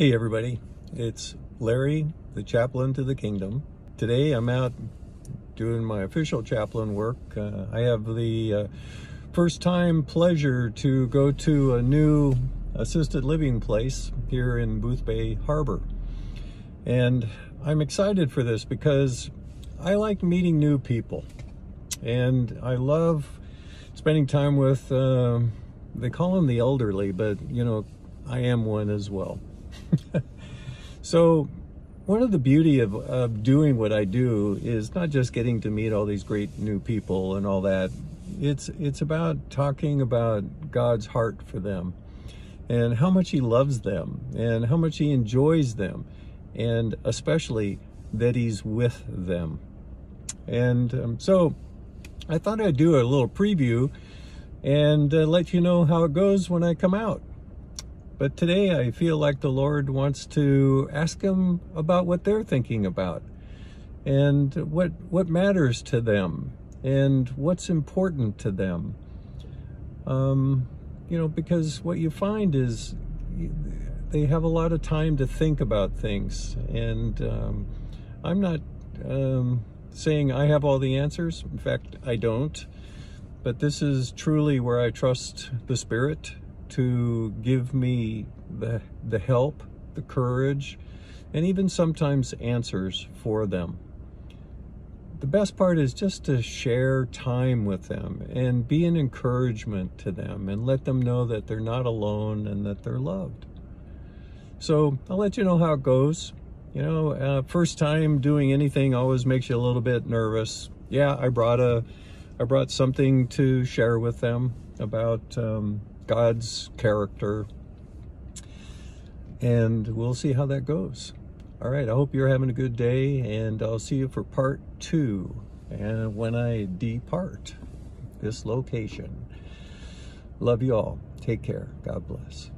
Hey everybody, it's Larry, the chaplain to the kingdom. Today I'm out doing my official chaplain work. Uh, I have the uh, first time pleasure to go to a new assisted living place here in Boothbay Harbor. And I'm excited for this because I like meeting new people and I love spending time with, uh, they call them the elderly, but you know, I am one as well. so one of the beauty of, of doing what I do is not just getting to meet all these great new people and all that. It's, it's about talking about God's heart for them and how much he loves them and how much he enjoys them and especially that he's with them. And um, so I thought I'd do a little preview and uh, let you know how it goes when I come out. But today I feel like the Lord wants to ask them about what they're thinking about and what what matters to them and what's important to them. Um, you know, because what you find is they have a lot of time to think about things. And um, I'm not um, saying I have all the answers. In fact, I don't. But this is truly where I trust the Spirit to give me the, the help, the courage, and even sometimes answers for them. The best part is just to share time with them and be an encouragement to them and let them know that they're not alone and that they're loved. So I'll let you know how it goes. You know, uh, first time doing anything always makes you a little bit nervous. Yeah, I brought a, I brought something to share with them about um, God's character. And we'll see how that goes. All right, I hope you're having a good day, and I'll see you for part two. And when I depart this location, love you all. Take care. God bless.